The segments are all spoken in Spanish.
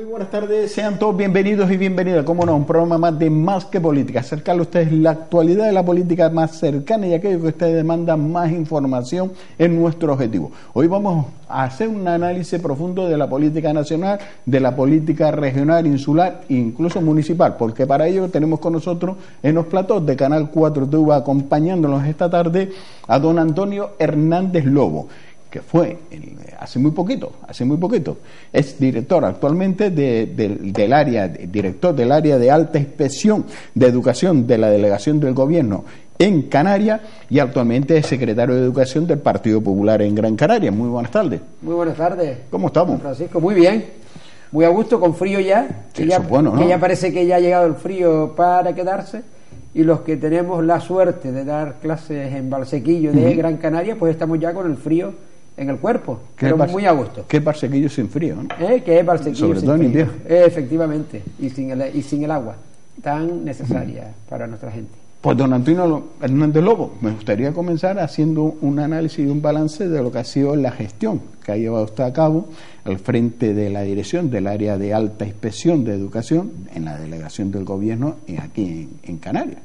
muy buenas tardes. Sean todos bienvenidos y bienvenidas, como no, un programa más de Más que Política. Acercarle a ustedes la actualidad de la política más cercana y aquello que ustedes demandan más información en nuestro objetivo. Hoy vamos a hacer un análisis profundo de la política nacional, de la política regional, insular e incluso municipal, porque para ello tenemos con nosotros en los platos de Canal 4 TV acompañándonos esta tarde a don Antonio Hernández Lobo que fue hace muy poquito, hace muy poquito, es director actualmente del área, director del área de alta inspección de educación de la delegación del gobierno en Canarias y actualmente es secretario de Educación del Partido Popular en Gran Canaria. Muy buenas tardes. Muy buenas tardes. ¿Cómo estamos? Francisco, muy bien. Muy a gusto, con frío ya. Que, ya, que ya parece que ya ha llegado el frío para quedarse y los que tenemos la suerte de dar clases en Valsequillo de Gran Canaria, pues estamos ya con el frío en el cuerpo, pero muy a gusto. Qué barsequillo sin frío, ¿no? ¿Eh? Que es barsequillo sin frío. efectivamente, y sin, el, y sin el agua, tan necesaria para nuestra gente. Pues don Antonio Hernández Lobo, me gustaría comenzar haciendo un análisis y un balance de lo que ha sido la gestión que ha llevado usted a cabo al frente de la dirección del área de alta inspección de educación en la delegación del gobierno aquí en Canarias.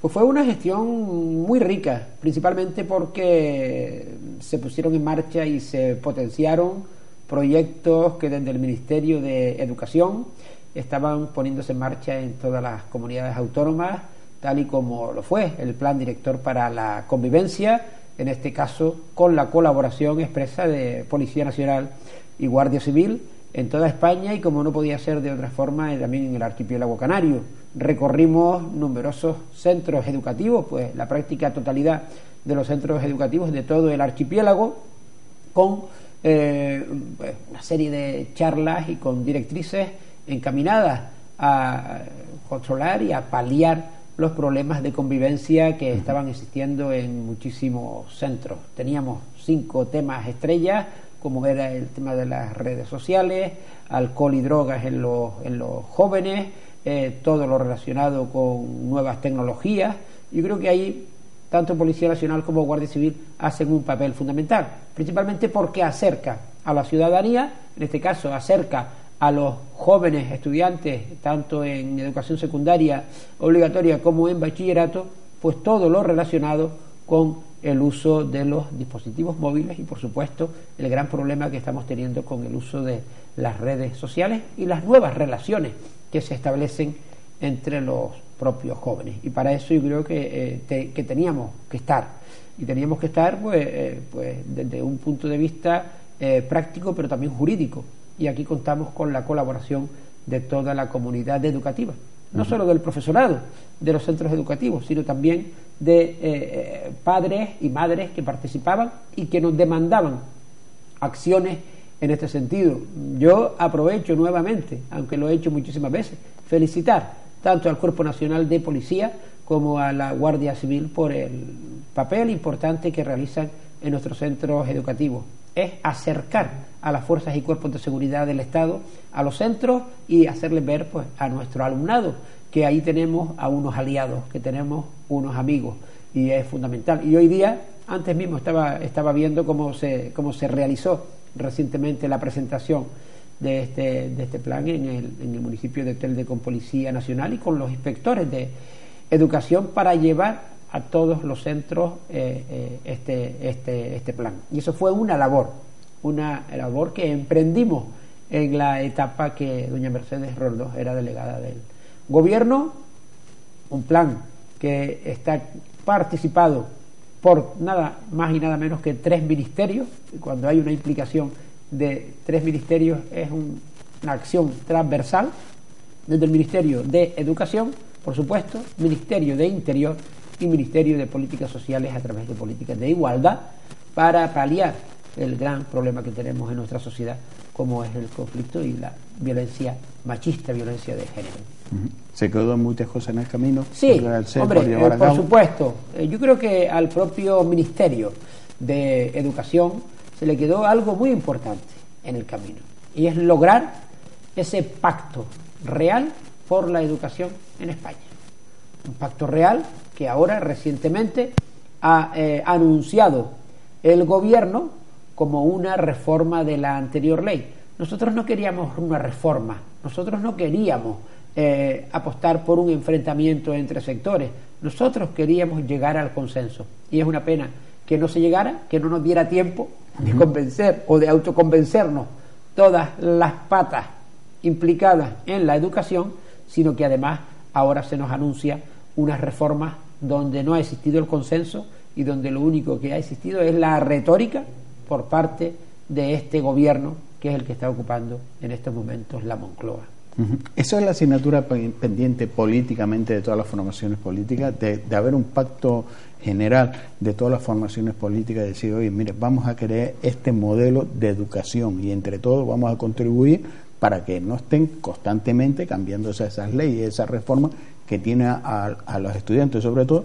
Pues fue una gestión muy rica, principalmente porque se pusieron en marcha y se potenciaron proyectos que desde el Ministerio de Educación estaban poniéndose en marcha en todas las comunidades autónomas, tal y como lo fue el Plan Director para la Convivencia, en este caso con la colaboración expresa de Policía Nacional y Guardia Civil en toda España y como no podía ser de otra forma también en el archipiélago canario recorrimos numerosos centros educativos, pues la práctica totalidad de los centros educativos de todo el archipiélago, con eh, pues, una serie de charlas y con directrices encaminadas a controlar y a paliar los problemas de convivencia que estaban existiendo en muchísimos centros. Teníamos cinco temas estrellas, como era el tema de las redes sociales, alcohol y drogas en los, en los jóvenes, eh, todo lo relacionado con nuevas tecnologías. Yo creo que ahí tanto Policía Nacional como Guardia Civil hacen un papel fundamental, principalmente porque acerca a la ciudadanía, en este caso acerca a los jóvenes estudiantes, tanto en educación secundaria obligatoria como en bachillerato, pues todo lo relacionado con el uso de los dispositivos móviles y, por supuesto, el gran problema que estamos teniendo con el uso de las redes sociales y las nuevas relaciones que se establecen entre los propios jóvenes. Y para eso yo creo que, eh, que teníamos que estar. Y teníamos que estar pues, eh, pues desde un punto de vista eh, práctico, pero también jurídico. Y aquí contamos con la colaboración de toda la comunidad educativa, no solo del profesorado de los centros educativos, sino también de padres y madres que participaban y que nos demandaban acciones en este sentido. Yo aprovecho nuevamente, aunque lo he hecho muchísimas veces, felicitar tanto al Cuerpo Nacional de Policía como a la Guardia Civil por el papel importante que realizan en nuestros centros educativos. Es acercar a las fuerzas y cuerpos de seguridad del Estado a los centros y hacerles ver pues, a nuestro alumnado que ahí tenemos a unos aliados, que tenemos unos amigos y es fundamental. Y hoy día, antes mismo estaba, estaba viendo cómo se, cómo se realizó recientemente la presentación de este, de este plan en el, en el municipio de Telde con Policía Nacional y con los inspectores de educación para llevar a todos los centros eh, eh, este, este, este plan. Y eso fue una labor, una labor que emprendimos en la etapa que doña Mercedes Roldós era delegada del gobierno, un plan que está participado por nada más y nada menos que tres ministerios. Cuando hay una implicación de tres ministerios es una acción transversal, desde el Ministerio de Educación, por supuesto, Ministerio de Interior y Ministerio de Políticas Sociales a través de políticas de igualdad, para paliar el gran problema que tenemos en nuestra sociedad, como es el conflicto y la violencia machista, violencia de género. ¿Se quedó muchas cosas en el camino? Sí, hombre, eh, por, supuesto. Eh, yo creo que al propio Ministerio de Educación se le quedó algo muy importante en el camino, y es lograr ese pacto real por la educación en España. Un pacto real que ahora recientemente ha eh, anunciado el gobierno como una reforma de la anterior ley, nosotros no queríamos una reforma, nosotros no queríamos eh, apostar por un enfrentamiento entre sectores, nosotros queríamos llegar al consenso. Y es una pena que no se llegara, que no nos diera tiempo de convencer o de autoconvencernos todas las patas implicadas en la educación, sino que además ahora se nos anuncia unas reformas donde no ha existido el consenso y donde lo único que ha existido es la retórica por parte de este gobierno que es el que está ocupando en estos momentos la Moncloa. Esa es la asignatura pendiente políticamente de todas las formaciones políticas, de, haber un pacto general de todas las formaciones políticas, de decir, oye, mire, vamos a crear este modelo de educación y entre todos vamos a contribuir para que no estén constantemente cambiándose esas leyes, esas reformas que tiene a, los estudiantes, sobre todo,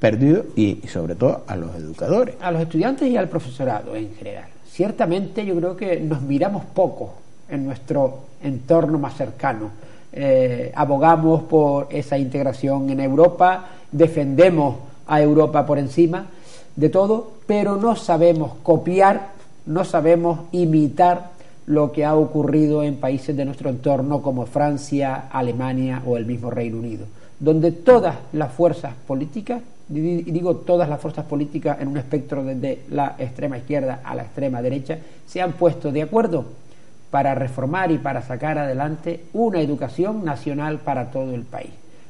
perdidos y, sobre todo a los educadores. A los estudiantes y al profesorado en general. Ciertamente yo creo que nos miramos poco en nuestro entorno más cercano. Eh, abogamos por esa integración en Europa, defendemos a Europa por encima de todo, pero no sabemos copiar, no sabemos imitar lo que ha ocurrido en países de nuestro entorno como Francia, Alemania o el mismo Reino Unido, donde todas las fuerzas políticas, y digo todas las fuerzas políticas en un espectro desde la extrema izquierda a la extrema derecha, se han puesto de acuerdo para reformar y para sacar adelante una educación nacional para todo el país.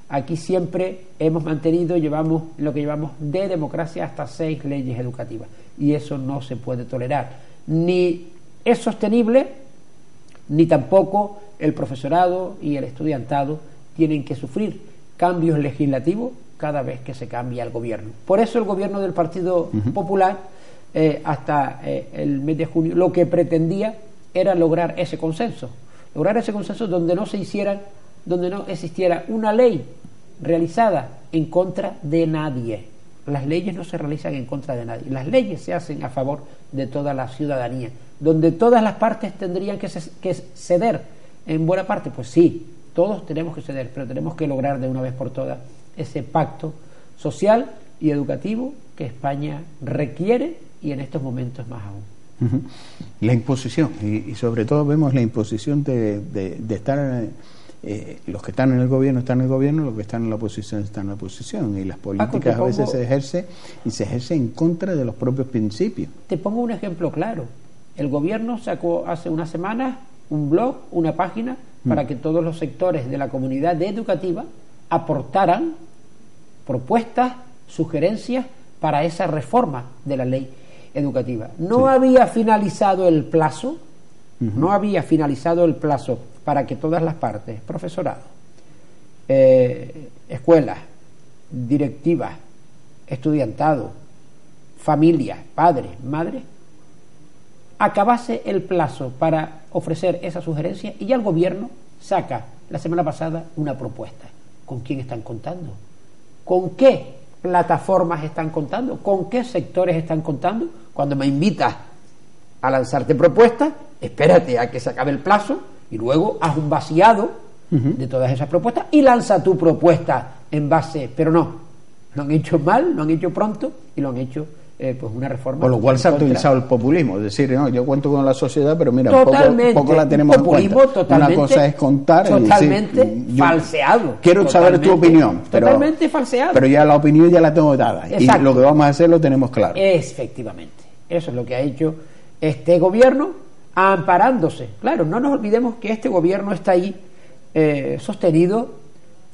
Aquí siempre hemos mantenido, llevamos lo que llevamos de democracia hasta seis leyes educativas y eso no se puede tolerar. Ni es sostenible, ni tampoco el profesorado y el estudiantado tienen que sufrir cambios legislativos cada vez que se cambia el gobierno. Por eso el gobierno del Partido Popular, eh, hasta eh, el mes de junio, lo que pretendía era lograr ese consenso, lograr ese consenso donde no se hiciera, donde no existiera una ley realizada en contra de nadie. Las leyes no se realizan en contra de nadie, las leyes se hacen a favor de toda la ciudadanía, donde todas las partes tendrían que, ceder en buena parte, pues sí, todos tenemos que ceder, pero tenemos que lograr de una vez por todas ese pacto social y educativo que España requiere y en estos momentos más aún. La imposición, y, sobre todo vemos la imposición de, estar, eh, los que están en el gobierno están en el gobierno, los que están en la oposición están en la oposición, y las políticas a veces se ejerce y se ejerce en contra de los propios principios. Te pongo un ejemplo claro. El gobierno sacó hace unas semanas un blog, una página, para que todos los sectores de la comunidad educativa aportaran propuestas, sugerencias para esa reforma de la ley educativa. No había finalizado el plazo, no había finalizado el plazo para que todas las partes, profesorado, eh, escuelas, directivas, estudiantado, familia, padres, madres, acabase el plazo para ofrecer esa sugerencia y ya el gobierno saca la semana pasada una propuesta. ¿Con quién están contando? ¿Con qué plataformas están contando? ¿Con qué sectores están contando? Cuando me invitas a lanzarte propuestas, espérate a que se acabe el plazo y luego haz un vaciado de todas esas propuestas y lanza tu propuesta en base, pero no, lo han hecho mal, lo han hecho pronto y lo han hecho eh, pues una reforma. Por lo cual se ha utilizado el populismo, es decir, no, yo cuento con la sociedad, pero mira, poco, la tenemos en cuenta. Una cosa es contar totalmente y falseado. Quiero saber tu opinión, pero, totalmente falseado. Pero ya la opinión ya la tengo dada y lo que vamos a hacer lo tenemos claro. Efectivamente, eso es lo que ha hecho este gobierno, amparándose. Claro, no nos olvidemos que este gobierno está ahí eh, sostenido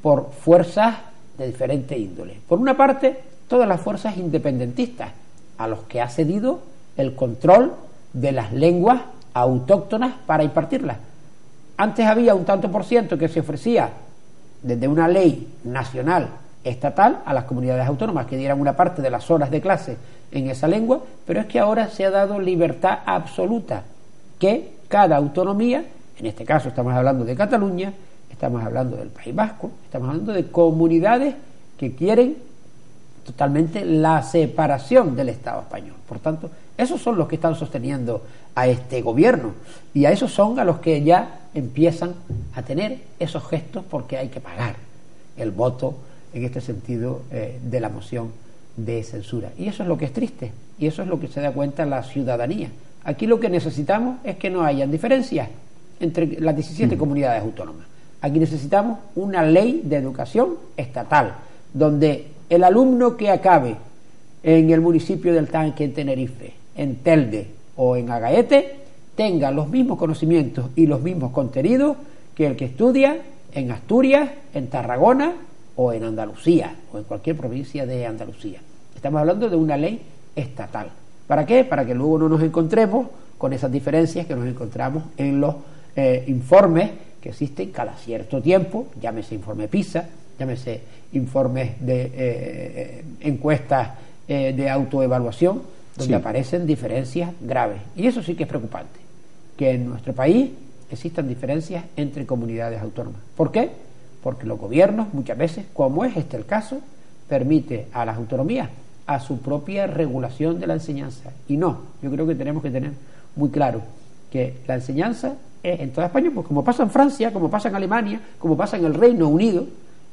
por fuerzas de diferente índole. Por una parte, todas las fuerzas independentistas a los que ha cedido el control de las lenguas autóctonas para impartirlas. Antes había un tanto por ciento que se ofrecía desde una ley nacional estatal a las comunidades autónomas que dieran una parte de las horas de clase en esa lengua, pero es que ahora se ha dado libertad absoluta, que cada autonomía, en este caso estamos hablando de Cataluña, estamos hablando del País Vasco, estamos hablando de comunidades que quieren totalmente la separación del Estado español. Por tanto, esos son los que están sosteniendo a este gobierno y a esos son a los que ya empiezan a tener esos gestos porque hay que pagar el voto en este sentido eh, de la moción de censura. Y eso es lo que es triste y eso es lo que se da cuenta la ciudadanía. Aquí lo que necesitamos es que no hayan diferencias, entre las 17 comunidades autónomas. Aquí necesitamos una ley de educación estatal, donde el alumno que acabe en el municipio del Tanque, en Tenerife, en Telde o en Agaete, tenga los mismos conocimientos y los mismos contenidos que el que estudia en Asturias, en Tarragona o en Andalucía o en cualquier provincia de Andalucía. Estamos hablando de una ley estatal. ¿Para qué? Para que luego no nos encontremos con esas diferencias que nos encontramos en los eh, informes que existen cada cierto tiempo, llámese informe PISA, llámese informes de eh, eh, encuestas de autoevaluación, donde aparecen diferencias graves. Y eso sí que es preocupante, que en nuestro país existan diferencias entre comunidades autónomas. ¿Por qué? Porque los gobiernos muchas veces, como es este el caso, permite a las autonomías a su propia regulación de la enseñanza. Y no, yo creo que tenemos que tener muy claro que la enseñanza es en toda España, pues como pasa en Francia, como pasa en Alemania, como pasa en el Reino Unido,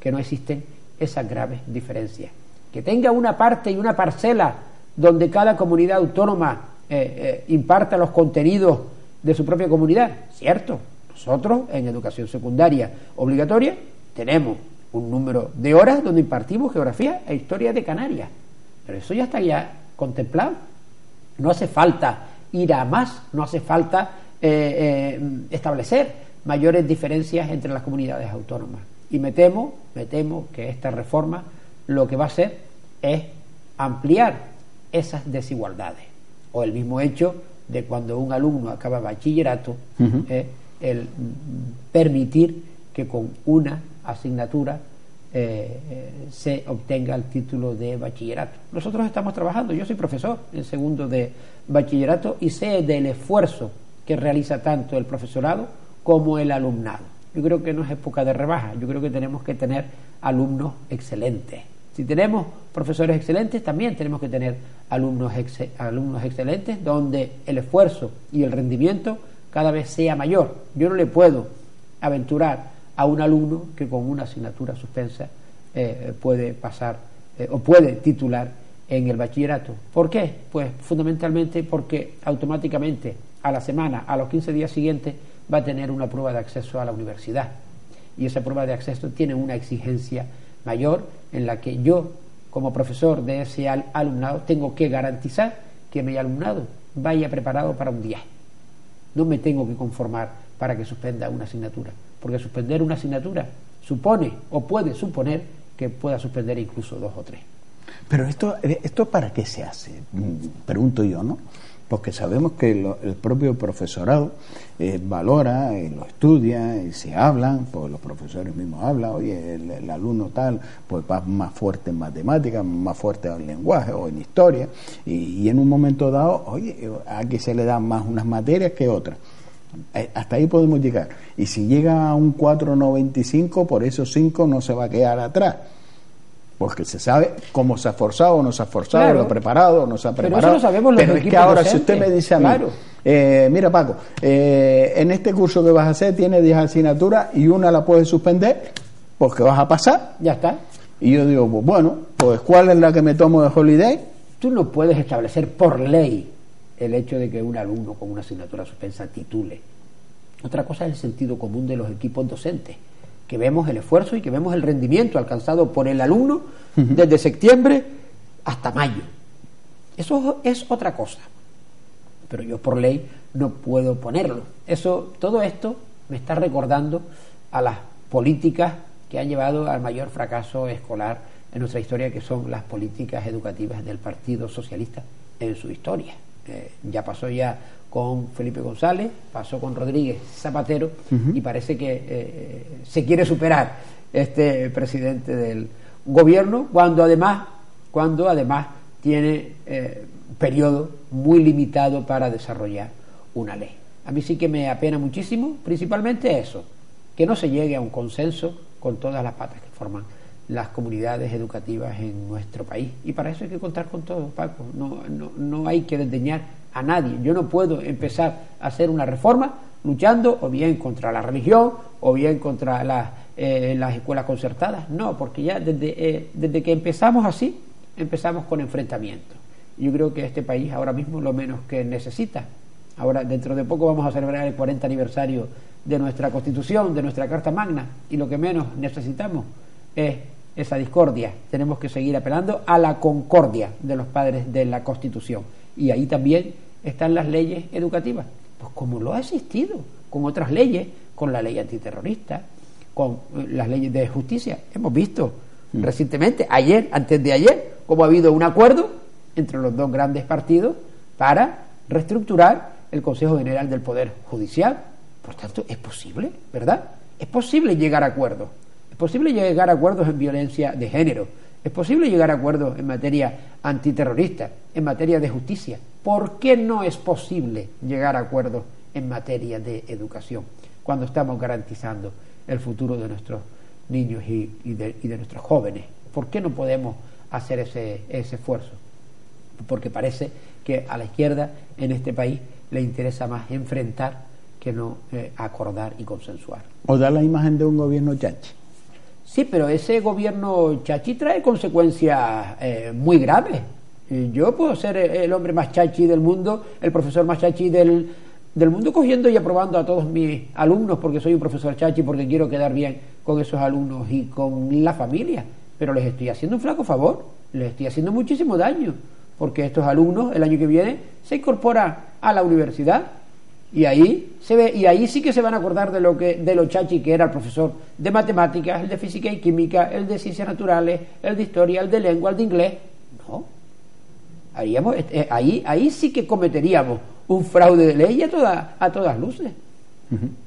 que no existen esas graves diferencias. Que tenga una parte y una parcela donde cada comunidad autónoma eh, eh, imparta los contenidos de su propia comunidad, cierto. Nosotros en educación secundaria obligatoria tenemos un número de horas donde impartimos geografía e historia de Canarias, pero eso ya está ya contemplado. No hace falta ir a más, no hace falta eh, establecer mayores diferencias entre las comunidades autónomas. Y me temo, me temo que esta reforma lo que va a hacer es ampliar esas desigualdades. O el mismo hecho de cuando un alumno acaba bachillerato, eh, el permitir que con una asignatura eh, eh, se obtenga el título de bachillerato. Nosotros estamos trabajando, yo soy profesor en segundo de bachillerato y sé del esfuerzo que realiza tanto el profesorado como el alumnado. Yo creo que no es época de rebaja, yo creo que tenemos que tener alumnos excelentes. Si tenemos profesores excelentes, también tenemos que tener alumnos, excelentes donde el esfuerzo y el rendimiento cada vez sea mayor. Yo no le puedo aventurar a un alumno que con una asignatura suspensa eh, puede pasar eh, o puede titular en el bachillerato. ¿Por qué? Pues fundamentalmente porque automáticamente a la semana, a los 15 días siguientes, va a tener una prueba de acceso a la universidad. Y esa prueba de acceso tiene una exigencia mayor en la que yo, como profesor de ese alumnado, tengo que garantizar que mi alumnado vaya preparado para un día. No me tengo que conformar para que suspenda una asignatura porque suspender una asignatura supone o puede suponer que pueda suspender incluso dos o tres. Pero esto, esto para qué se hace, pregunto yo, ¿no? Porque sabemos que el propio profesorado eh, valora, eh, lo estudia, y se hablan, pues los profesores mismos hablan, oye, el, alumno tal, pues va más fuerte en matemáticas, más fuerte en lenguaje o en historia, y, y en un momento dado, oye, aquí se le dan más unas materias que otras. Eh, hasta ahí podemos llegar. Y si llega a un 4,95, por esos 5 no se va a quedar atrás. Porque se sabe cómo se ha forzado o no se ha forzado, lo ha preparado o no se ha preparado. Pero, sabemos Pero es que ahora, si usted me dice a mí, eh, mira Paco, eh, en este curso que vas a hacer tiene 10 asignaturas y una la puedes suspender, porque vas a pasar. Ya está. Y yo digo, pues bueno, pues ¿cuál es la que me tomo de holiday? Tú no puedes establecer por ley el hecho de que un alumno con una asignatura suspensa titule. Otra cosa es el sentido común de los equipos docentes, que vemos el esfuerzo y que vemos el rendimiento alcanzado por el alumno desde septiembre hasta mayo. Eso es otra cosa. Pero yo por ley no puedo ponerlo. Eso, todo esto me está recordando a las políticas que han llevado al mayor fracaso escolar en nuestra historia, que son las políticas educativas del Partido Socialista en su historia ya pasó ya con Felipe González, pasó con Rodríguez Zapatero y parece que eh, se quiere superar este presidente del gobierno cuando además cuando además tiene eh, un periodo muy limitado para desarrollar una ley. A mí sí que me apena muchísimo, principalmente eso, que no se llegue a un consenso con todas las patas que forman las comunidades educativas en nuestro país. Y para eso hay que contar con todo, Paco. No, no, no hay que desdeñar a nadie. Yo no puedo empezar a hacer una reforma luchando o bien contra la religión o bien contra las, eh, las escuelas concertadas. No, porque ya desde, eh, desde que empezamos así, empezamos con enfrentamientos. Yo creo que este país ahora mismo lo menos que necesita Ahora, dentro de poco vamos a celebrar el 40 aniversario de nuestra Constitución, de nuestra Carta Magna, y lo que menos necesitamos es esa discordia. Tenemos que seguir apelando a la concordia de los padres de la Constitución. Y ahí también están las leyes educativas. Pues como lo ha existido con otras leyes, con la ley antiterrorista, con eh, las leyes de justicia. Hemos visto mm. recientemente, ayer, antes de ayer, cómo ha habido un acuerdo entre los dos grandes partidos para reestructurar el Consejo General del Poder Judicial. Por tanto, es posible, ¿verdad? Es posible llegar a acuerdos. Es posible llegar a acuerdos en violencia de género. Es posible llegar a acuerdos en materia antiterrorista, en materia de justicia. ¿Por qué no es posible llegar a acuerdos en materia de educación cuando estamos garantizando el futuro de nuestros niños y, de, nuestros jóvenes? ¿Por qué no podemos hacer ese, ese esfuerzo? Porque parece que a la izquierda en este país le interesa más enfrentar que no eh, acordar y consensuar. O da la imagen de un gobierno chachi. Sí, pero ese gobierno chachi trae consecuencias eh, muy graves. Yo puedo ser el hombre más chachi del mundo, el profesor más chachi del, del mundo, cogiendo y aprobando a todos mis alumnos porque soy un profesor chachi, porque quiero quedar bien con esos alumnos y con la familia. Pero les estoy haciendo un flaco favor, les estoy haciendo muchísimo daño porque estos alumnos el año que viene se incorporan a la universidad y ahí se ve y ahí sí que se van a acordar de lo que de lo chachi que era el profesor de matemáticas, el de física y química, el de ciencias naturales, el de historia, el de lengua, el de inglés. No. Haríamos, eh, ahí, ahí sí que cometeríamos un fraude de ley a todas, a todas luces.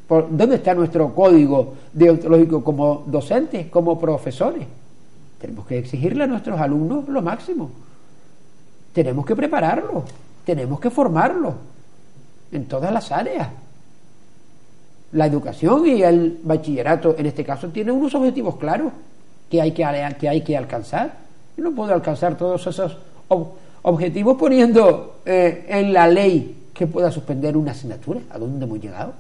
¿Por ¿Dónde está nuestro código deontológico como docentes, como profesores? Tenemos que exigirle a nuestros alumnos lo máximo tenemos que prepararlo, tenemos que formarlo en todas las áreas. La educación y el bachillerato, en este caso, tienen unos objetivos claros que hay que, que, hay que alcanzar. Yo no puedo alcanzar todos esos objetivos poniendo eh, en la ley que pueda suspender una asignatura. ¿A dónde hemos llegado?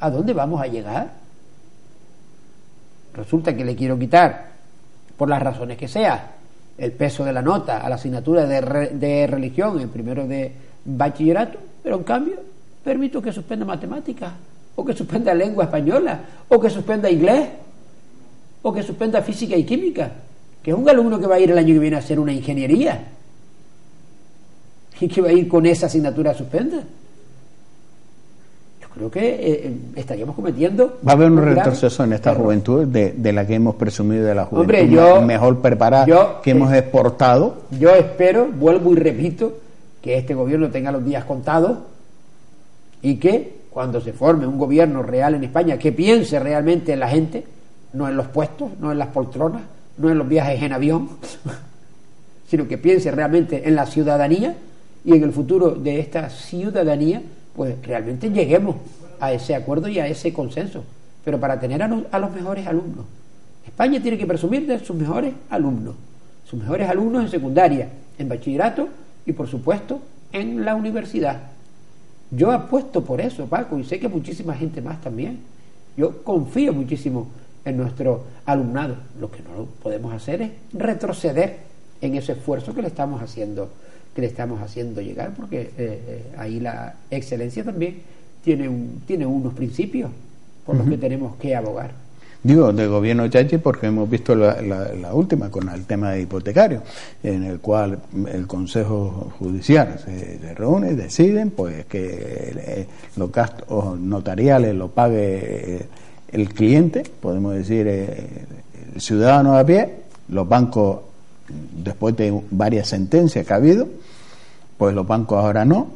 ¿A dónde vamos a llegar? Resulta que le quiero quitar, por las razones que sea, el peso de la nota a la asignatura de, de religión en primero de bachillerato, pero en cambio permito que suspenda matemáticas, o que suspenda lengua española, o que suspenda inglés, o que suspenda física y química, que es un alumno que va a ir el año que viene a hacer una ingeniería y que va a ir con esa asignatura suspenda creo que eh, eh, estaríamos cometiendo. Va a haber un retroceso en esta juventud de, la que hemos presumido de la juventud mejor preparada que hemos exportado. Yo espero, vuelvo y repito, que este gobierno tenga los días contados y que cuando se forme un gobierno real en España que piense realmente en la gente, no en los puestos, no en las poltronas, no en los viajes en avión, sino que piense realmente en la ciudadanía y en el futuro de esta ciudadanía pues realmente lleguemos a ese acuerdo y a ese consenso. Pero para tener a, los mejores alumnos. España tiene que presumir de sus mejores alumnos. Sus mejores alumnos en secundaria, en bachillerato y por supuesto en la universidad. Yo apuesto por eso, Paco, y sé que muchísima gente más también. Yo confío muchísimo en nuestro alumnado. Lo que no podemos hacer es retroceder en ese esfuerzo que le estamos haciendo que le estamos haciendo llegar, porque eh, eh, ahí la excelencia también tiene, un, tiene unos principios por los que tenemos que abogar. Digo, del gobierno Chachi porque hemos visto la, última con el tema de hipotecario, en el cual el Consejo Judicial se, reúne y deciden pues que eh, los gastos notariales lo pague el cliente, podemos decir el ciudadano a pie, los bancos después de varias sentencias que ha habido, pues los bancos ahora no,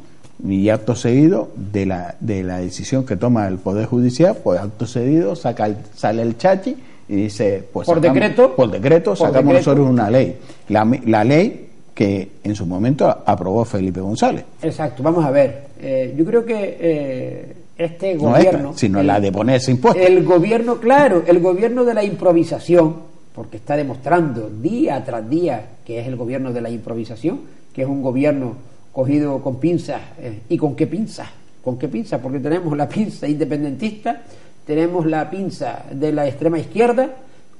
y acto seguido de la, de la decisión que toma el Poder Judicial, pues acto seguido saca sale el chachi y dice, pues por decreto, por decreto sacamos nosotros una ley, la, la, ley que en su momento aprobó Felipe González. Exacto, vamos a ver, eh, yo creo que eh, este gobierno... sino la de ponerse impuestos. El gobierno, claro, el gobierno de la improvisación, porque está demostrando día tras día que es el gobierno de la improvisación, que es un gobierno cogido con pinzas. Eh, ¿Y con qué pinzas? ¿Con qué pinzas? Porque tenemos la pinza independentista, tenemos la pinza de la extrema izquierda,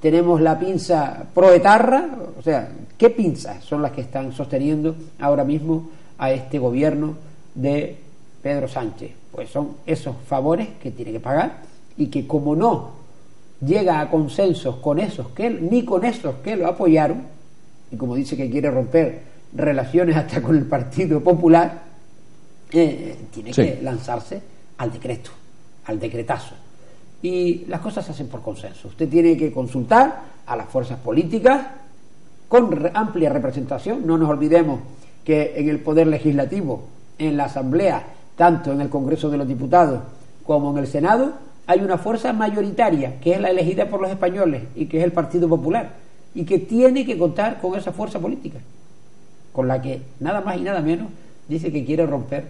tenemos la pinza proetarra, o sea, ¿qué pinzas son las que están sosteniendo ahora mismo a este gobierno de Pedro Sánchez? Pues son esos favores que tiene que pagar y que como no llega a consensos con esos que ni con esos que lo apoyaron, y como dice que quiere romper relaciones hasta con el Partido Popular, eh, tiene que lanzarse al decreto, al decretazo. Y las cosas se hacen por consenso. Usted tiene que consultar a las fuerzas políticas con amplia representación. No nos olvidemos que en el Poder Legislativo, en la Asamblea, tanto en el Congreso de los Diputados como en el Senado, hay una fuerza mayoritaria, que es la elegida por los españoles y que es el Partido Popular, y que tiene que contar con esa fuerza política, con la que nada más y nada menos dice que quiere romper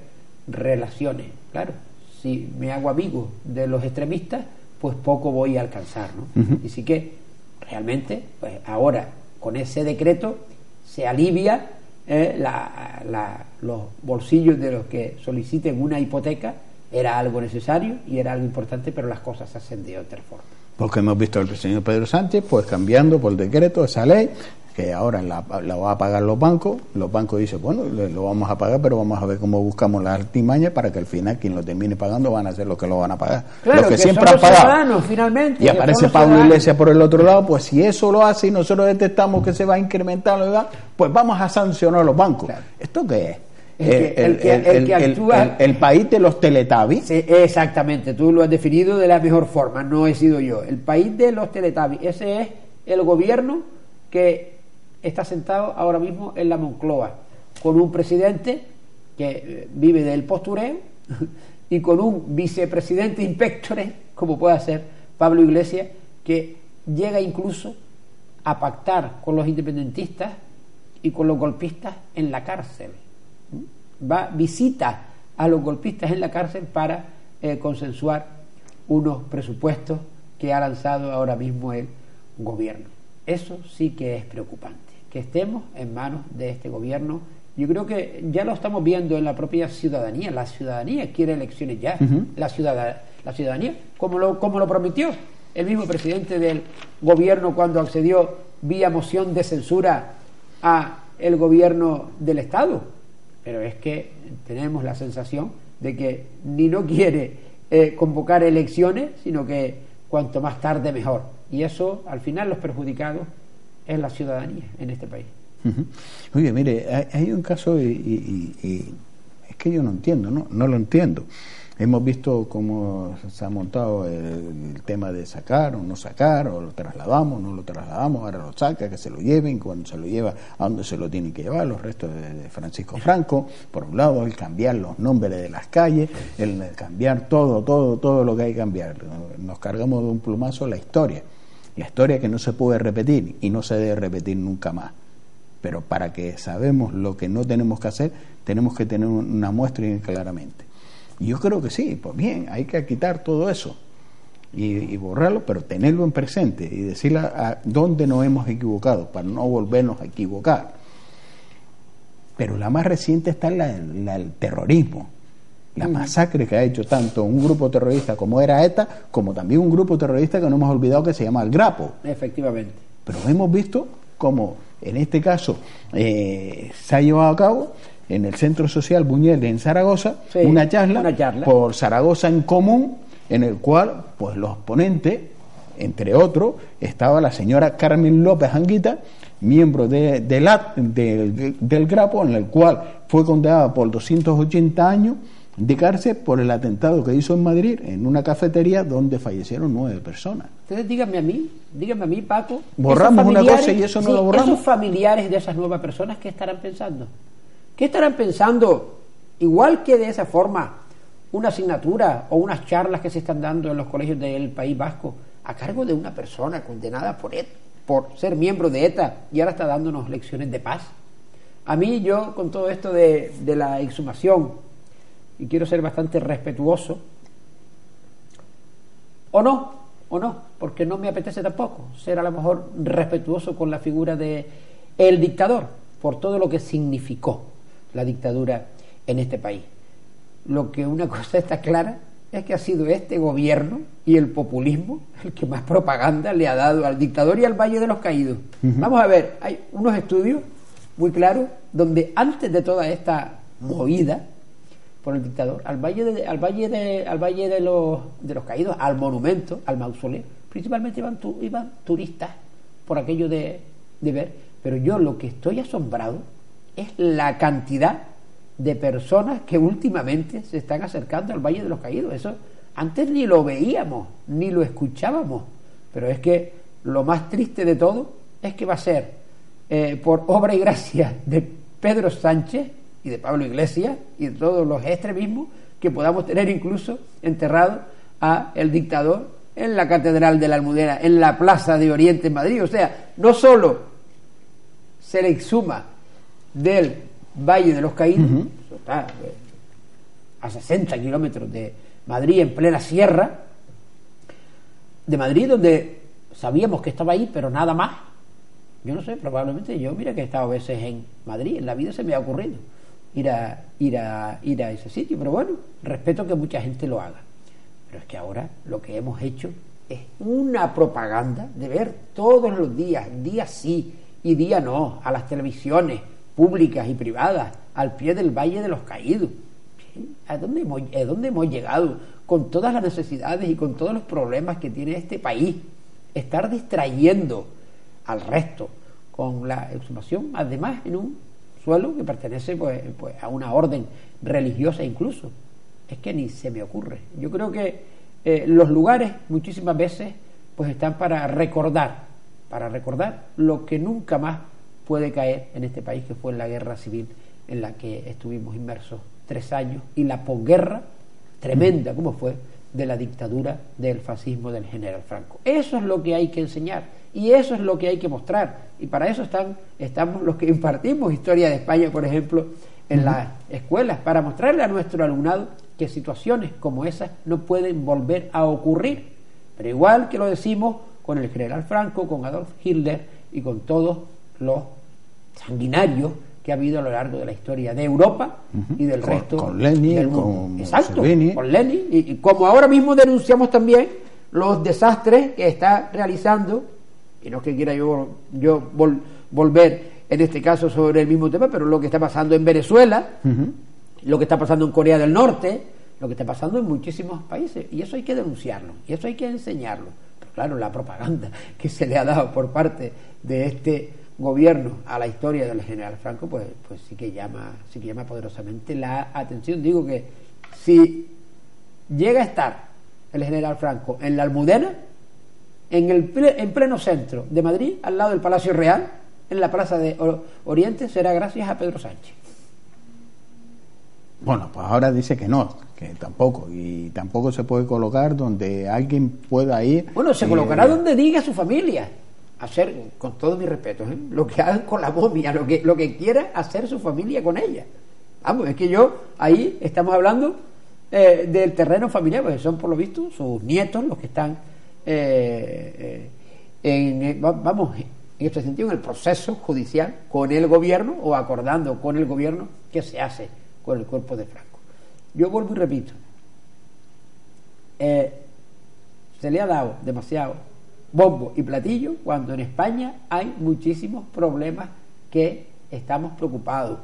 relaciones. Claro, si me hago amigo de los extremistas, pues poco voy a alcanzar. ¿no? Y sí que realmente, pues ahora con ese decreto se alivia eh, los bolsillos de los que soliciten una hipoteca, era algo necesario y era algo importante, pero las cosas se hacen de otra forma. Porque hemos visto al señor Pedro Sánchez pues cambiando por decreto esa ley que ahora la, la va a pagar los bancos, los bancos dicen, bueno, lo vamos a pagar, pero vamos a ver cómo buscamos la artimaña para que al final quien lo termine pagando van a ser los que lo van a pagar. los que, siempre han pagado. Finalmente, y aparece Pablo Iglesias por el otro lado, pues si eso lo hace y nosotros detectamos que se va a incrementar la edad, pues vamos a sancionar a los bancos. ¿Esto qué es? El, que, actúa, el, país de los teletabis. exactamente, tú lo has definido de la mejor forma, no he sido yo. El país de los teletabis, ese es el gobierno que está sentado ahora mismo en la Moncloa, con un presidente que eh, vive del postureo y con un vicepresidente inspectore, como puede ser Pablo Iglesias, que llega incluso a pactar con los independentistas y con los golpistas en la cárcel. Va, visita a los golpistas en la cárcel para eh, consensuar unos presupuestos que ha lanzado ahora mismo el gobierno. Eso sí que es preocupante que estemos en manos de este gobierno. Yo creo que ya lo estamos viendo en la propia ciudadanía. La ciudadanía quiere elecciones ya. la, la ciudadanía, como lo, como lo prometió el mismo presidente del gobierno cuando accedió vía moción de censura a el gobierno del Estado. Pero es que tenemos la sensación de que ni no quiere eh, convocar elecciones, sino que cuanto más tarde mejor. Y eso, al final, los perjudicados es la ciudadanía en este país. Oye, mire, hay, un caso y, es que yo no entiendo, ¿no? No lo entiendo. Hemos visto cómo se ha montado el, tema de sacar o no sacar, o lo trasladamos, no lo trasladamos, ahora lo saca, que se lo lleven, cuando se lo lleva, a dónde se lo tiene que llevar, los restos de, Francisco Franco, por un lado, el cambiar los nombres de las calles, el cambiar todo, todo, todo lo que hay que cambiar. Nos cargamos de un plumazo la historia. La historia que no se puede repetir y no se debe repetir nunca más. Pero para que sabemos lo que no tenemos que hacer, tenemos que tener una muestra claramente. Y yo creo que sí, pues bien, hay que quitar todo eso y, borrarlo, pero tenerlo en presente y decirle a, dónde nos hemos equivocado para no volvernos a equivocar. Pero la más reciente está en el terrorismo la masacre que ha hecho tanto un grupo terrorista como era ETA, como también un grupo terrorista que no hemos olvidado que se llama el Grapo. Efectivamente. Pero hemos visto como en este caso eh, se ha llevado a cabo en el Centro Social Buñuel en Zaragoza una, charla por Zaragoza en común en el cual pues los ponentes entre otros estaba la señora Carmen López Anguita miembro de, del Grapo en el cual fue condenada por 280 años de cárcel por el atentado que hizo en Madrid en una cafetería donde fallecieron nueve personas. Entonces díganme a mí, díganme a mí, Paco. Borramos una cosa y eso no lo borramos. Esos familiares de esas nuevas personas, ¿qué estarán pensando? ¿Qué estarán pensando? Igual que de esa forma, una asignatura o unas charlas que se están dando en los colegios del País Vasco a cargo de una persona condenada por, e por ser miembro de ETA y ahora está dándonos lecciones de paz. A mí, yo, con todo esto de, de la exhumación, y quiero ser bastante respetuoso, o no, o no, porque no me apetece tampoco ser a lo mejor respetuoso con la figura de el dictador, por todo lo que significó la dictadura en este país. Lo que una cosa está clara es que ha sido este gobierno y el populismo el que más propaganda le ha dado al dictador y al Valle de los Caídos. Vamos a ver, hay unos estudios muy claros donde antes de toda esta movida por el dictador, al valle de, al valle de, al valle de los, de los caídos, al monumento, al mausoleo. Principalmente iban, iban turistas por aquello de, de ver. Pero yo lo que estoy asombrado es la cantidad de personas que últimamente se están acercando al Valle de los Caídos. Eso antes ni lo veíamos, ni lo escuchábamos. Pero es que lo más triste de todo es que va a ser eh, por obra y gracia de Pedro Sánchez y de Pablo Iglesias y de todos los extremismos que podamos tener incluso enterrado a el dictador en la Catedral de la Almudena, en la Plaza de Oriente en Madrid. O sea, no solo se le exhuma del Valle de los Caídos, está eh, a 60 kilómetros de Madrid, en plena sierra, de Madrid, donde sabíamos que estaba ahí, pero nada más. Yo no sé, probablemente yo, mira que he estado a veces en Madrid, en la vida se me ha ocurrido ir a, ir a, ir a ese sitio, pero bueno, respeto que mucha gente lo haga. Pero es que ahora lo que hemos hecho es una propaganda de ver todos los días, día sí y día no, a las televisiones públicas y privadas, al pie del Valle de los Caídos. ¿A dónde, hemos, ¿A dónde hemos llegado con todas las necesidades y con todos los problemas que tiene este país? Estar distrayendo al resto con la exhumación, además en un suelo que pertenece pues, pues, a una orden religiosa incluso. Es que ni se me ocurre. Yo creo que eh, los lugares muchísimas veces pues están para recordar, para recordar lo que nunca más puede caer en este país, que fue la guerra civil en la que estuvimos inmersos tres años y la posguerra tremenda como fue de la dictadura del fascismo del general Franco. Eso es lo que hay que enseñar y eso es lo que hay que mostrar. Y para eso están, estamos los que impartimos historia de España, por ejemplo, en las escuelas, para mostrarle a nuestro alumnado que situaciones como esas no pueden volver a ocurrir. Pero igual que lo decimos con el general Franco, con Adolf Hitler y con todos los sanguinarios que ha habido a lo largo de la historia de Europa y del resto con Lenin, del mundo. Con Exacto, con Lenin. Y, como ahora mismo denunciamos también los desastres que está realizando, y no es que quiera yo, yo volver en este caso sobre el mismo tema, pero lo que está pasando en Venezuela, lo que está pasando en Corea del Norte, lo que está pasando en muchísimos países. Y eso hay que denunciarlo, y eso hay que enseñarlo. Pero claro, la propaganda que se le ha dado por parte de este gobierno a la historia del general Franco, pues, pues sí que llama, sí que llama poderosamente la atención. Digo que si llega a estar el general Franco en la Almudena, en el en pleno centro de Madrid, al lado del Palacio Real, en la Plaza de Oriente, será gracias a Pedro Sánchez. Bueno, pues ahora dice que no, que tampoco, y tampoco se puede colocar donde alguien pueda ir. Bueno, se colocará donde diga su familia hacer, con todo mi respeto, ¿eh? lo que hagan con la momia, lo que, lo que quiera hacer su familia con ella. Vamos, es que yo, ahí estamos hablando eh, del terreno familiar, porque son por lo visto sus nietos los que están, eh, en, vamos, en este sentido, en el proceso judicial con el gobierno o acordando con el gobierno qué se hace con el cuerpo de Franco. Yo vuelvo y repito, se le ha dado demasiado bombo y platillo cuando en España hay muchísimos problemas que estamos preocupados.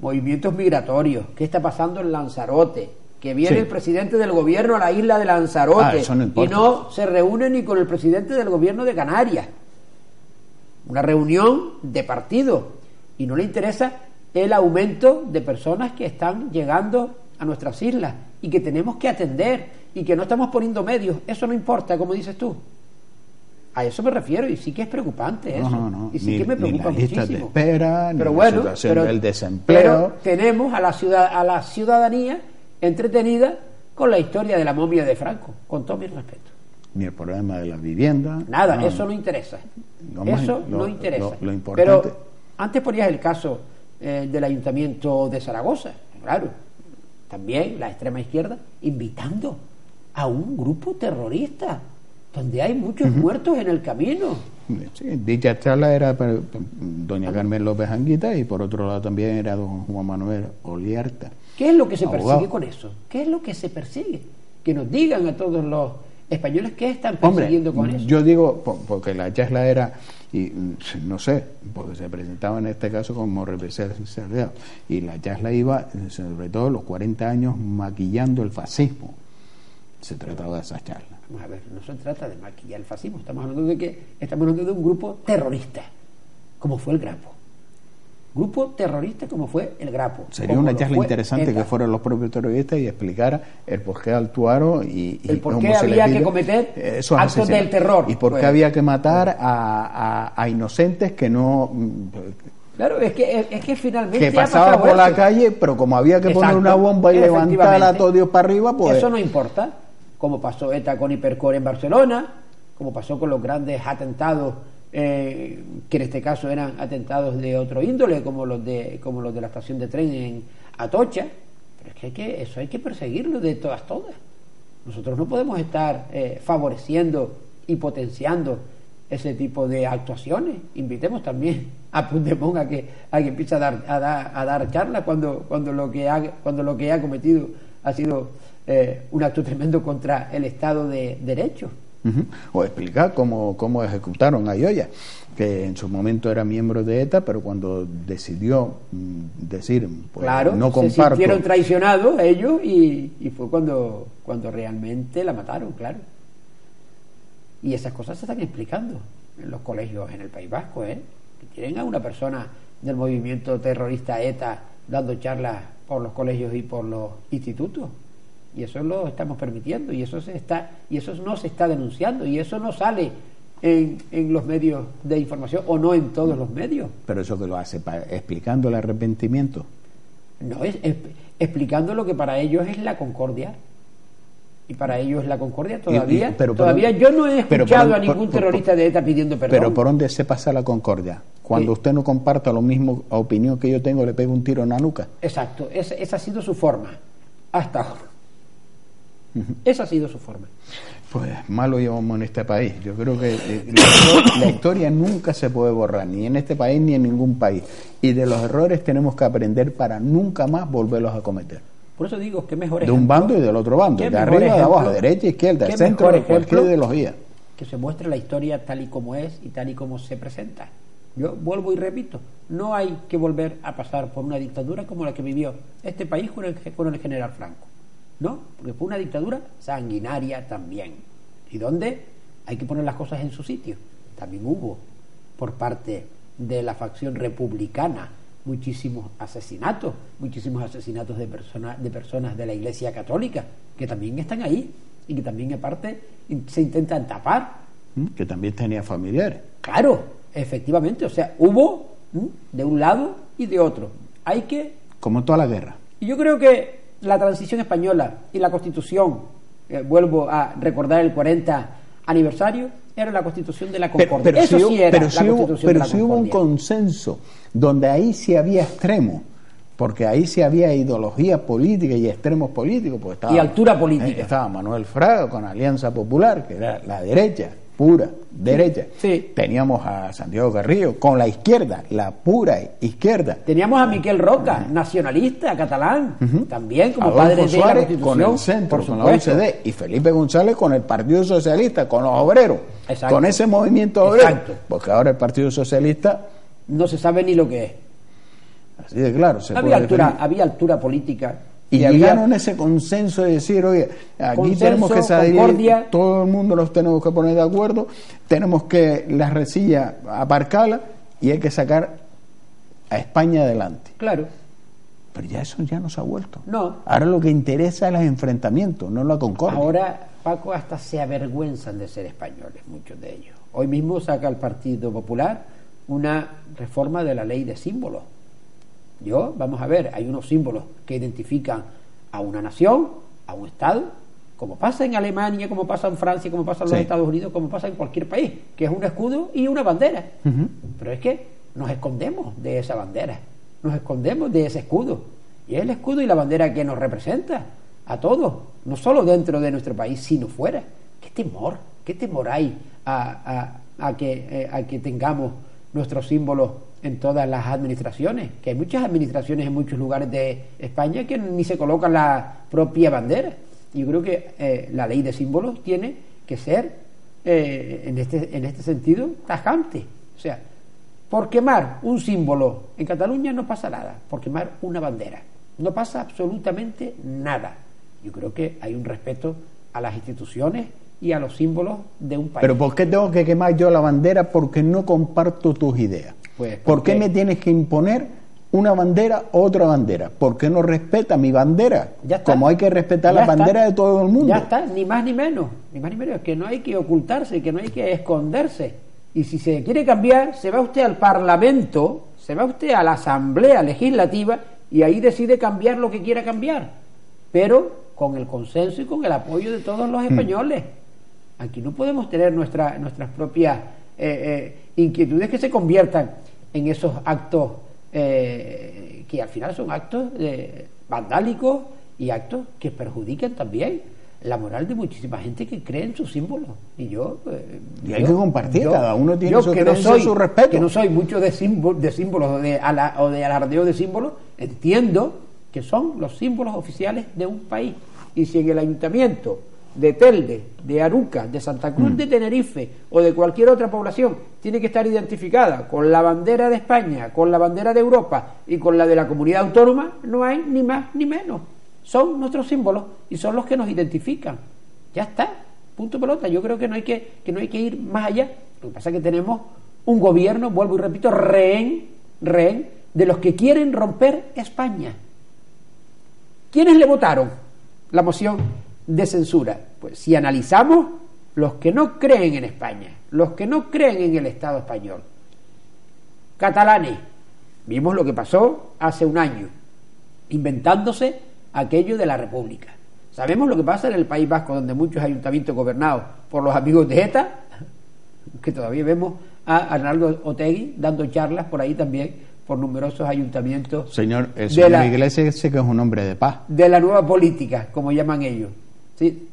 Movimientos migratorios, ¿qué está pasando en Lanzarote? Que viene el presidente del gobierno a la isla de Lanzarote ah, y no se reúne ni con el presidente del gobierno de Canarias. Una reunión de partido y no le interesa el aumento de personas que están llegando a nuestras islas y que tenemos que atender y que no estamos poniendo medios. Eso no importa, como dices tú. A eso me refiero y sí que es preocupante eso. Y sí que me preocupa muchísimo. espera, pero bueno, pero, del desempleo. tenemos a la ciudad, a la ciudadanía entretenida con la historia de la momia de Franco, con todo mi respeto. Ni el problema de la vivienda. Nada, eso no interesa. eso no interesa. Pero antes ponías el caso eh, del ayuntamiento de Zaragoza, claro. También la extrema izquierda invitando a un grupo terrorista donde hay muchos muertos en el camino. Sí, dicha charla era para doña Carmen López Anguita y por otro lado también era don Juan Manuel Oliarta. ¿Qué es lo que se persigue con eso? ¿Qué es lo que se persigue? Que nos digan a todos los españoles que están persiguiendo con eso. Yo digo, porque la chasla era, y no sé, porque se presentaba en este caso como representación, y la chasla iba, sobre todo los 40 años, maquillando el fascismo. Se trataba de esa charla. Vamos a ver, no se trata de maquillar el fascismo, estamos hablando de que estamos hablando de un grupo terrorista, como fue el Grapo grupo terrorista como fue el Grapo. Sería una charla interesante que fueran los propios terroristas y explicara el por qué actuaron y, el por qué había que cometer esos actos del terror. Y por qué pues. había que matar a, inocentes que no... Claro, es que, es que finalmente... Que pasaban por la calle, pero como había que poner una bomba y levantar a todos para arriba, pues... Eso no importa, como pasó ETA con Hipercore en Barcelona, como pasó con los grandes atentados eh, que en este caso eran atentados de otro índole, como los de, como los de la estación de tren en Atocha, pero es que, hay que eso hay que perseguirlo de todas, todas. Nosotros no podemos estar eh, favoreciendo y potenciando ese tipo de actuaciones. Invitemos también a Puigdemont a que, a que empiece a dar, a dar, a dar charlas cuando, cuando, lo que cuando lo que ha cometido ha sido eh, un acto tremendo contra el Estado de Derecho. O explicar cómo, cómo ejecutaron a Yoya, que en su momento era miembro de ETA, pero cuando decidió mm, decir, pues, no comparto. Se sintieron traicionados ellos y, y, fue cuando, cuando realmente la mataron, claro. Y esas cosas se están explicando en los colegios en el País Vasco, ¿eh? Que tienen a una persona del movimiento terrorista ETA dando charlas por los colegios y por los institutos y eso lo estamos permitiendo y eso se está y eso no se está denunciando y eso no sale en, en los medios de información o no en todos los medios. Pero eso que lo hace explicando el arrepentimiento. No es, explicando lo que para ellos es la concordia. Y para ellos es la concordia todavía pero todavía yo no he escuchado a ningún terrorista de ETA pidiendo perdón. pero por dónde se pasa la concordia cuando usted no comparta lo mismo opinión que yo tengo le pego un tiro en la nuca. Exacto esa ha sido su forma hasta ahora esa ha sido su forma. Pues malo llevamos en este país. Yo creo que eh, la, historia nunca se puede borrar, ni en este país ni en ningún país. Y de los errores tenemos que aprender para nunca más volverlos a cometer. Por eso digo que mejor De un bando y del otro bando, de arriba, de abajo, derecha, izquierda, centro, de cualquier ideología. Que se muestre la historia tal y como es y tal y como se presenta. Yo vuelvo y repito, no hay que volver a pasar por una dictadura como la que vivió este país con el, con el general Franco. No, porque fue una dictadura sanguinaria también. ¿Y dónde? Hay que poner las cosas en su sitio. También hubo, por parte de la facción republicana, muchísimos asesinatos, muchísimos asesinatos de, personas de personas de la Iglesia Católica, que también están ahí y que también, aparte, se intentan tapar. ¿Mm? Que también tenía familiares. Claro, efectivamente. O sea, hubo de un lado y de otro. Hay que. Como toda la guerra. Y yo creo que la transición española y la constitución, eh, vuelvo a recordar el 40 aniversario, era la constitución de la concordia. Pero, Eso sí, era pero la hubo, pero si hubo un consenso donde ahí sí había extremos porque ahí sí había ideología política y extremos políticos. Pues y altura política. Eh, estaba Manuel Fraga con Alianza Popular, que era la derecha, pura derecha. Sí. Teníamos a Santiago Carrillo con la izquierda, la pura izquierda. Teníamos a Miquel Roca, nacionalista, catalán, también como padre de la con el centro, con la OCDE, y Felipe González con el Partido Socialista, con los obreros, con ese movimiento obrero. Porque ahora el Partido Socialista no se sabe ni lo que es. Así de claro. había, altura, había altura política y llegaron a ese consenso de decir, oye, aquí tenemos que salir, todo el mundo nos tenemos que poner de acuerdo, tenemos que la resilla aparcarla y hay que sacar a España adelante. Claro. Pero ya eso ya no se ha vuelto. No. Ahora lo que interesa es los enfrentamientos, no la concordia. Ahora, Paco, hasta se avergüenzan de ser españoles, muchos de ellos. Hoy mismo saca el Partido Popular una reforma de la ley de símbolos yo, vamos a ver, hay unos símbolos que identifican a una nación, a un Estado, como pasa en Alemania, como pasa en Francia, como pasa en los Estados Unidos, como pasa en cualquier país, que es un escudo y una bandera. Pero es que nos escondemos de esa bandera, nos escondemos de ese escudo. Y es el escudo y la bandera que nos representa a todos, no solo dentro de nuestro país, sino fuera. ¿Qué temor? ¿Qué temor hay a, que, eh, a que tengamos nuestros símbolos en todas las administraciones, que hay muchas administraciones en muchos lugares de España que ni se colocan la propia bandera. Yo creo que eh, la ley de símbolos tiene que ser, eh, en, este, en este sentido, tajante. O sea, por quemar un símbolo en Cataluña no pasa nada, por quemar una bandera. No pasa absolutamente nada. Yo creo que hay un respeto a las instituciones y a los símbolos de un país. Pero ¿por qué tengo que quemar yo la bandera? Porque no comparto tus ideas. Pues, ¿Por qué porque- me tienes que imponer una bandera o otra bandera? ¿Por qué no respeta mi bandera? Ya está. Como hay que respetar Ya la está. bandera de todo el mundo. Ya está, ni más ni menos, ni más ni menos, que no hay que ocultarse, que no hay que esconderse. Y si se quiere cambiar, se va usted al Parlamento, se va usted a la Asamblea Legislativa y ahí decide cambiar lo que quiera cambiar, pero con el consenso y con el apoyo de todos los españoles. Aquí no podemos tener nuestra- nuestras propias eh, eh, inquietudes que se conviertan en esos actos eh, que al final son actos vandálicos y actos que perjudican también la moral de muchísima gente que cree en sus símbolos. Y yo. eh, Y hay yo- que compartir, cada uno tiene yo su que no soy, su respeto. Que no soy mucho de, símbol- de símbolos o de, ala- o de alardeo de símbolos, entiendo que son los símbolos oficiales de un país. Y si en el ayuntamiento de Telde, de Aruca, de Santa Cruz de Tenerife o de cualquier otra población tiene que estar identificada con la bandera de España, con la bandera de Europa y con la de la comunidad autónoma, no hay ni más ni menos. Son nuestros símbolos y son los que nos identifican. Ya está, punto pelota. Yo creo que no hay que, que no hay que ir más allá. Lo que pasa es que tenemos un gobierno, vuelvo y repito, rehén, rehén de los que quieren romper España. ¿Quiénes le votaron la moción de censura? Pues si analizamos los que no creen en España, los que no creen en el Estado español, catalanes, vimos lo que pasó hace un año, inventándose aquello de la República. Sabemos lo que pasa en el País Vasco, donde muchos ayuntamientos gobernados por los amigos de ETA, que todavía vemos a Arnaldo Otegui dando charlas por ahí también por numerosos ayuntamientos Señor, el de señor la- Iglesias sé que es un hombre de paz. de la nueva política, como llaman ellos. ¿Sí?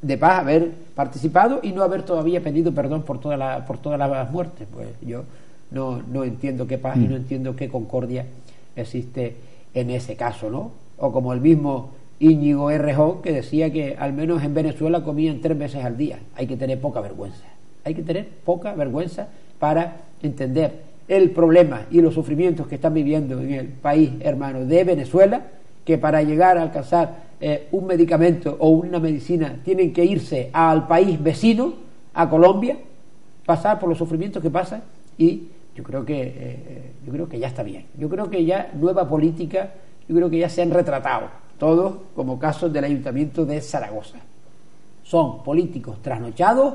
De paz haber participado y no haber todavía pedido perdón por, toda la, por todas las muertes. Pues yo no, no entiendo qué paz y no entiendo qué concordia existe en ese caso, ¿no? O como el mismo Íñigo Errejón que decía que al menos en Venezuela comían tres veces al día. Hay que tener poca vergüenza. Hay que tener poca vergüenza para entender el problema y los sufrimientos que están viviendo en el país hermano de Venezuela, que para llegar a alcanzar eh, un medicamento o una medicina tienen que irse al país vecino, a Colombia, pasar por los sufrimientos que pasan y yo creo que eh, yo creo que ya está bien. Yo creo que ya nueva política, yo creo que ya se han retratado todos como casos del ayuntamiento de Zaragoza. Son políticos trasnochados,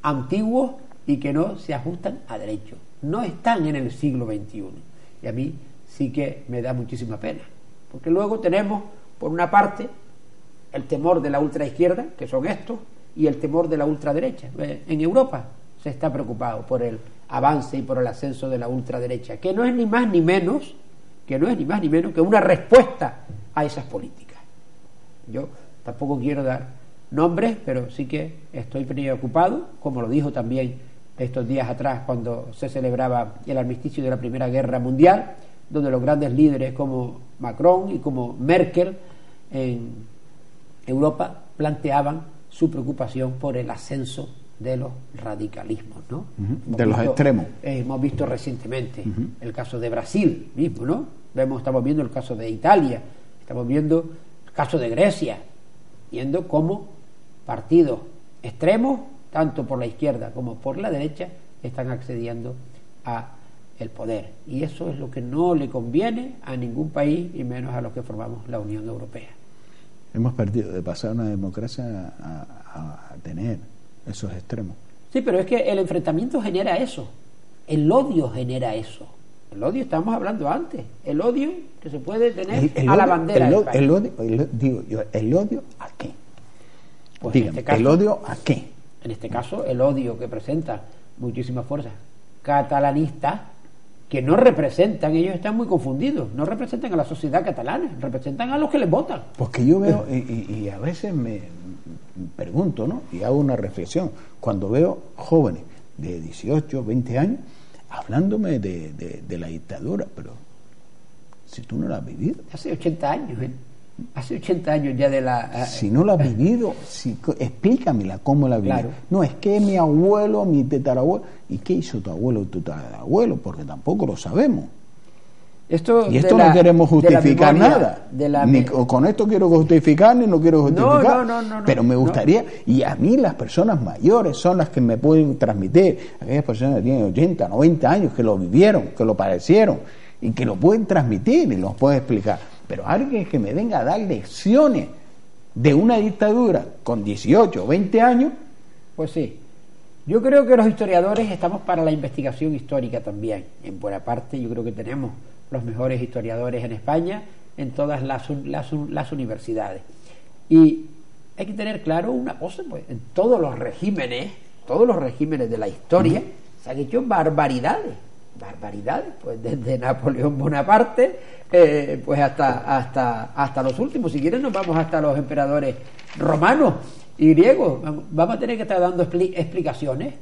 antiguos y que no se ajustan a derecho. No están en el siglo XXI. Y a mí sí que me da muchísima pena. Porque luego tenemos, por una parte, el temor de la ultraizquierda, que son estos, y el temor de la ultraderecha. Eh, En Europa se está preocupado por el avance y por el ascenso de la ultraderecha, que no es ni más ni menos, que no es ni más ni menos que una respuesta a esas políticas. Yo tampoco quiero dar nombres, pero sí que estoy preocupado, como lo dijo también estos días atrás cuando se celebraba el armisticio de la Primera Guerra Mundial, donde los grandes líderes como Macron y como Merkel en Europa planteaban su preocupación por el ascenso de los radicalismos, ¿no? De los extremos. eh, hemos visto recientemente el caso de Brasil mismo, ¿no? Vemos, estamos viendo el caso de Italia, estamos viendo el caso de Grecia, viendo cómo partidos extremos, tanto por la izquierda como por la derecha, están accediendo a el poder. Y eso es lo que no le conviene a ningún país y menos a los que formamos la Unión Europea. Hemos perdido de pasar una democracia a, a- a tener esos extremos. Sí, pero es que el enfrentamiento genera eso. El odio genera eso. El odio, estamos hablando antes. El odio que se puede tener El- el a la bandera. el, del o- país. el odio, digo yo, ¿el odio a qué? Pues en Dígame, este caso- ¿el odio a qué? En este caso, el odio que presenta muchísimas fuerzas catalanistas que no representan, ellos están muy confundidos, no representan a la sociedad catalana, representan a los que les votan. Porque yo veo, y, y- y a veces me pregunto, ¿no? Y hago una reflexión. Cuando veo jóvenes de 18, 20 años hablándome de, de- de la dictadura, pero si tú no la has vivido, Hace 80 años, ¿eh? Hace 80 años ya de la... Eh, si no la has vivido, si, explícamela cómo la vivido. No, es que mi abuelo, mi tetarabuelo... ¿Y qué hizo tu abuelo o tu tetarabuelo? Porque tampoco lo sabemos. Esto y esto no queremos justificar nada. ni con esto quiero justificar ni no quiero justificar. No, no, pero me gustaría, y a mí las personas mayores son las que me pueden transmitir, aquellas personas que tienen 80, 90 años, que lo vivieron, que lo padecieron, y que lo pueden transmitir y los pueden explicar. Pero alguien que me venga a dar lecciones de una dictadura con 18 o 20 años. Pues sí. Yo creo que los historiadores estamos para la investigación histórica también. En buena parte yo creo que tenemos los mejores historiadores en España, en todas las, las, universidades. Y hay que tener claro una cosa, pues en todos los regímenes, todos los regímenes de la historia, se han hecho barbaridades, barbaridades, pues desde Napoleón Bonaparte, eh, pues hasta, hasta, hasta los últimos, si quieren nos vamos hasta los emperadores romanos y griegos, vamos a tener que estar dando explicaciones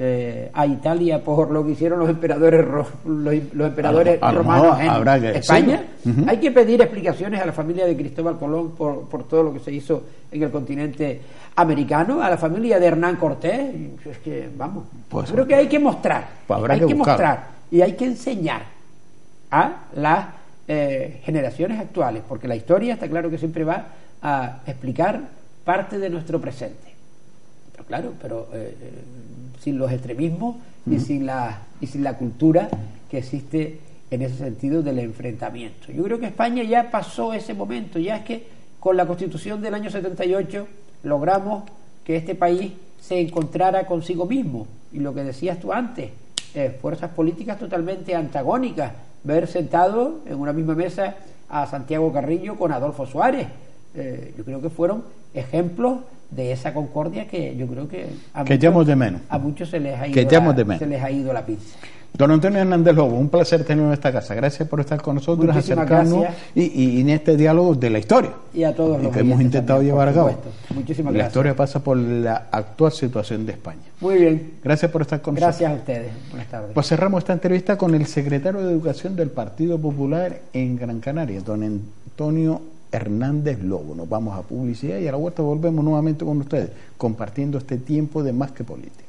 eh, a Italia por lo que hicieron los emperadores los, emperadores romanos en España. Hay que pedir explicaciones a la familia de Cristóbal Colón por, por, todo lo que se hizo en el continente americano, a la familia de Hernán Cortés. Es que, vamos, pues, creo que hay que mostrar, pues hay que, mostrar y hay que enseñar a las eh, generaciones actuales, porque la historia está claro que siempre va a explicar parte de nuestro presente. Pero claro, pero eh, sin los extremismos y, sin la, y sin la cultura que existe en ese sentido del enfrentamiento. Yo creo que España ya pasó ese momento, ya es que con la constitución del año 78 logramos que este país se encontrara consigo mismo. Y lo que decías tú antes, eh, fuerzas políticas totalmente antagónicas, ver sentado en una misma mesa a Santiago Carrillo con Adolfo Suárez. Eh, yo creo que fueron ejemplos de esa concordia que yo creo que a, que muchos, de menos. a muchos se les ha ido, la, se les ha ido la pinza. Don Antonio Hernández Lobo, un placer tenerlo en esta casa. Gracias por estar con nosotros, acercarnos y, en este diálogo de la historia. Y a todos los que hemos intentado llevar a cabo. Muchísimas la historia pasa por la actual situación de España. Muy bien. Gracias por estar con nosotros. Gracias a ustedes. Buenas tardes. Pues cerramos esta entrevista con el secretario de Educación del Partido Popular en Gran Canaria, don Antonio Hernández Lobo. Nos vamos a publicidad y a la vuelta volvemos nuevamente con ustedes, compartiendo este tiempo de más que política.